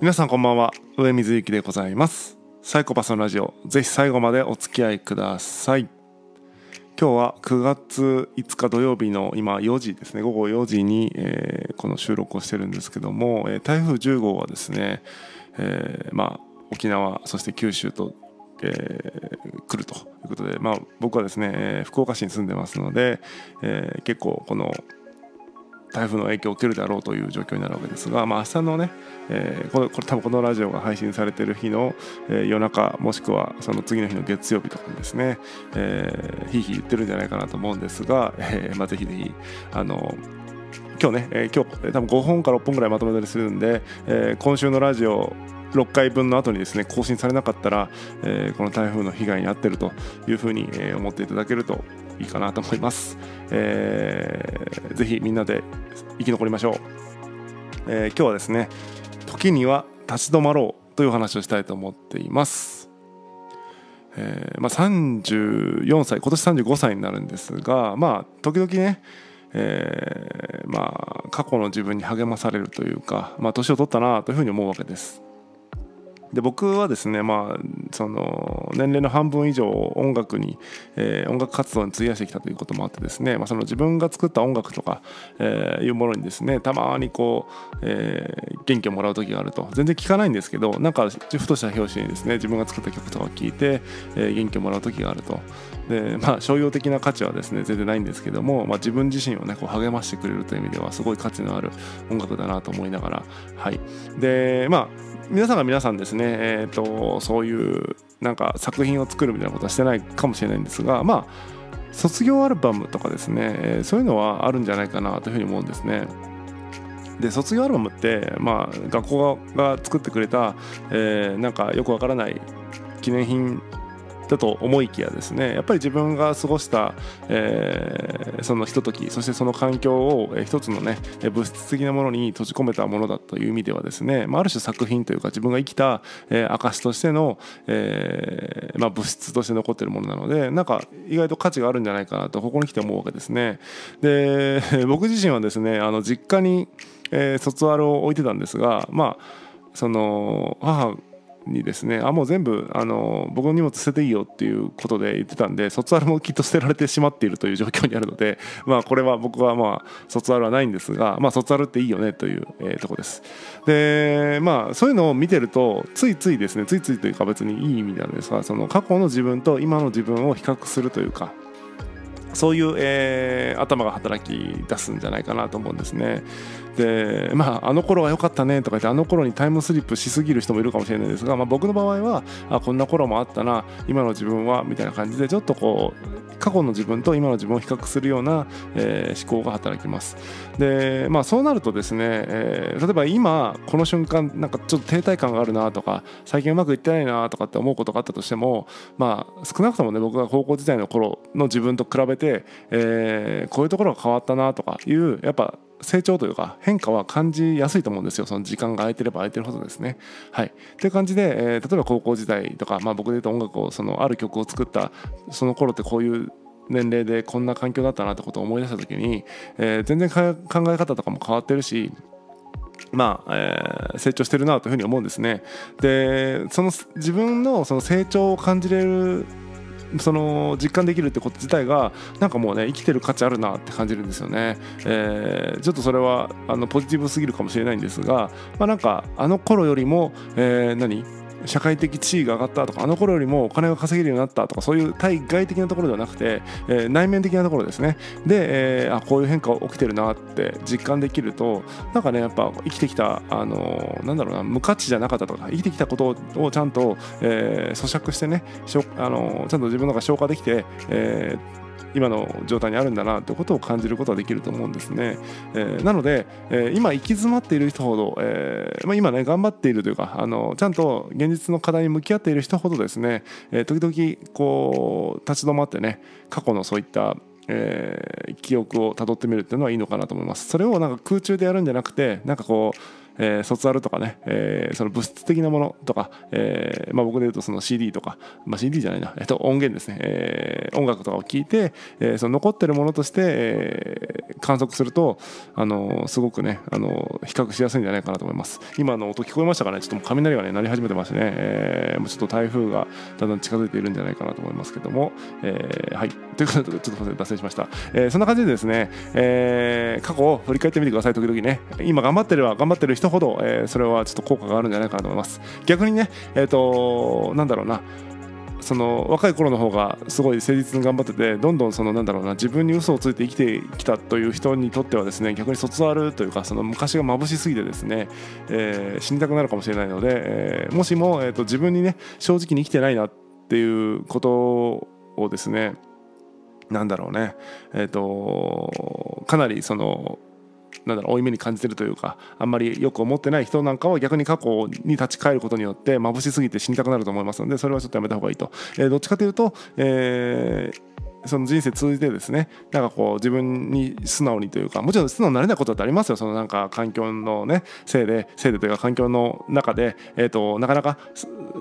皆さんこんばんは。上水幸でございます。サイコパスのラジオ。ぜひ最後までお付き合いください。今日は9月5日土曜日の今4時ですね。午後4時に、えー、この収録をしてるんですけども、えー、台風10号はですね、えー、まあ沖縄そして九州とえー、来るということで、まあ、僕はですね、えー、福岡市に住んでますので、えー、結構この台風の影響を受けるだろうという状況になるわけですが、まあ、明日のね、えー、これこれ多分このラジオが配信されている日の、えー、夜中もしくはその次の日の月曜日とかにですね、えー、ひいひい言ってるんじゃないかなと思うんですが、えーまあ、ぜひぜひあの今日ね、えー、今日多分5本か6本ぐらいまとめたりするんで、えー、今週のラジオ6回分の後にですね更新されなかったら、えー、この台風の被害に遭ってるというふうに、えー、思っていただけるといいかなと思います、えー、ぜひみんなで生き残りましょう、えー、今日はですね時には立ち止まろうという話をしたいと思っています。えーまあ、34歳今年35歳になるんですがまあ時々ねえー、まあ過去の自分に励まされるというか、まあ、年を取ったなというふうに思うわけです。で僕はですね、まあ、その年齢の半分以上音楽に、えー、音楽活動に費やしてきたということもあってですね、まあ、その自分が作った音楽とか、えー、いうものにですねたまにこう、えー、元気をもらう時があると。全然聞かないんですけどなんかふとした表紙にですね自分が作った曲とかを聴いて、えー、元気をもらう時があると。でまあ商用的な価値はですね全然ないんですけども、まあ、自分自身をねこう励ましてくれるという意味ではすごい価値のある音楽だなと思いながら。はい。でまあ皆さんが皆さんですね、えーと、そういうなんか作品を作るみたいなことはしてないかもしれないんですがまあ卒業アルバムとかですね、えー、そういうのはあるんじゃないかなというふうに思うんですね。で卒業アルバムって、まあ、学校が作ってくれた、えー、なんかよくわからない記念品だと思いきやですねやっぱり自分が過ごした、えー、そのひとときそしてその環境を、一つのね物質的なものに閉じ込めたものだという意味ではですね、まあ、ある種作品というか自分が生きた、えー、証としての、えーまあ、物質として残ってるものなのでなんか意外と価値があるんじゃないかなとここに来て思うわけですね。で 僕自身はですねあの実家に、えー、卒アルを置いてたんですがまあその母にですねあもう全部あの僕の荷物捨てていいよっていうことで言ってたんで卒アルもきっと捨てられてしまっているという状況にあるので まあこれは僕はまあ卒アルはないんですがまあ卒アルっていいよねという、えー、とこです。でまあそういうのを見てるとついついですねついついというか別にいい意味なんですがその過去の自分と今の自分を比較するというかそういう、えー、頭が働き出すんじゃないかなと思うんですね。でまああの頃は良かったねとか言ってあの頃にタイムスリップしすぎる人もいるかもしれないですが、まあ、僕の場合はあこんな頃もあったな今の自分はみたいな感じでちょっとこう過去の自分と今の自分を比較するような、えー、思考が働きます。でまあそうなるとですね、えー、例えば今この瞬間なんかちょっと停滞感があるなとか最近うまくいってないなとかって思うことがあったとしてもまあ少なくともね僕が高校時代の頃の自分と比べて、えー、こういうところが変わったなとかいうやっぱ成長というか変化は感じやすいと思うんですよその時間が空いてれば空いてるほどですね。はい、という感じで、えー、例えば高校時代とか、まあ、僕で言うと音楽をそのある曲を作ったその頃ってこういう年齢でこんな環境だったなってことを思い出した時に、えー、全然考え方とかも変わってるしまあえー、成長してるなというふうに思うんですね。でその自分のその成長を感じれるその実感できるってこと自体がなんかもうね生きてる価値あるなって感じるんですよね、えー、ちょっとそれはあのポジティブすぎるかもしれないんですが、まあ、なんかあの頃よりも、えー、何？社会的地位が上がったとかあの頃よりもお金が稼げるようになったとかそういう対外的なところではなくて、えー、内面的なところですね。で、えー、あこういう変化起きてるなって実感できるとなんかねやっぱ生きてきたあのー、なんだろうな無価値じゃなかったとか生きてきたことをちゃんと、えー、咀嚼してねしょあのー、ちゃんと自分の中消化できて、えー、今の状態にあるんだなということを感じることができると思うんですね。えー、なので、えー、今行き詰まっている人ほど、えーまあ、今ね頑張っているというかあのちゃんと現実の課題に向き合っている人ほどですね、えー、時々こう立ち止まってね過去のそういったえー、記憶をたどってみるっていうのはいいのかなと思います。それをなんか空中でやるんじゃなくてなんかこうえー、卒アルとかね、えー、その物質的なものとか、えーまあ、僕で言うとその CD とか、まあ、CD じゃないな、えっと、音源ですね、えー、音楽とかを聞いて、えー、その残ってるものとして、えー、観測すると、あのすごくね、あの比較しやすいんじゃないかなと思います。今の音聞こえましたかね？ちょっともう雷がね鳴り始めてましてね、えー、もうちょっと台風がだんだん近づいているんじゃないかなと思いますけども、えー、はい。ということでちょっと脱線しました、えー、そんな感じでですね、えー、過去を振り返ってみてください。時々ね今頑張ってるは頑張ってる人ほど、えー、それはちょっと効果があるんじゃないかなと思います。逆にねえっ、ー、となんだろうな。その若い頃の方がすごい誠実に頑張っててどんどんそのなんだろうな自分に嘘をついて生きてきたという人にとってはですね逆に卒あるというかその昔が眩しすぎてですね、えー、死にたくなるかもしれないので、えー、もしも、えーと、自分にね正直に生きてないなっていうことをですねなんだろうね。えっ、とかなりそのなんだろう負い目に感じてるというかあんまりよく思ってない人なんかは逆に過去に立ち返ることによって眩しすぎて死にたくなると思いますのでそれはちょっとやめた方がいいと、えー、どっちかというと、えーその人生通じてですねなんかこう自分に素直にというかもちろん素直になれないことってありますよ。そのなんか環境のねせいでせいでというか環境の中で、えーと、なかなか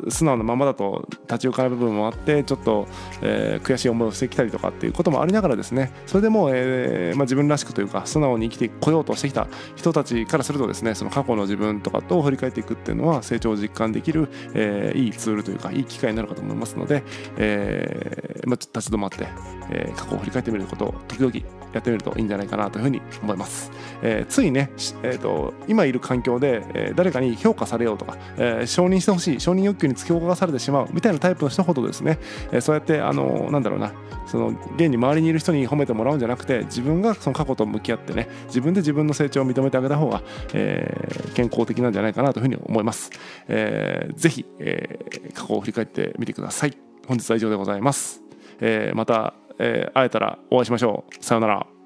素直なままだと立ち行かない部分もあってちょっと、えー、悔しい思いをしてきたりとかっていうこともありながらですねそれでも、えーまあ、自分らしくというか素直に生きてこようとしてきた人たちからするとですねその過去の自分とかと振り返っていくっていうのは成長を実感できる、えー、いいツールというかいい機会になるかと思いますので、えーまあ、立ち止まってえー、過去を振り返ってみることを時々やってみるといいんじゃないかなというふうに思います。えー、ついね、えーと、今いる環境で、えー、誰かに評価されようとか、えー、承認してほしい承認欲求に突き動かされてしまうみたいなタイプの人ほどですね、えー、そうやってあのなんだろうなその現に周りにいる人に褒めてもらうんじゃなくて自分がその過去と向き合ってね自分で自分の成長を認めてあげた方が、えー、健康的なんじゃないかなというふうに思います。えー、ぜひ、えー、過去を振り返ってみてください。本日は以上でございます。えー、またえー、会えたらお会いしましょう。さようなら。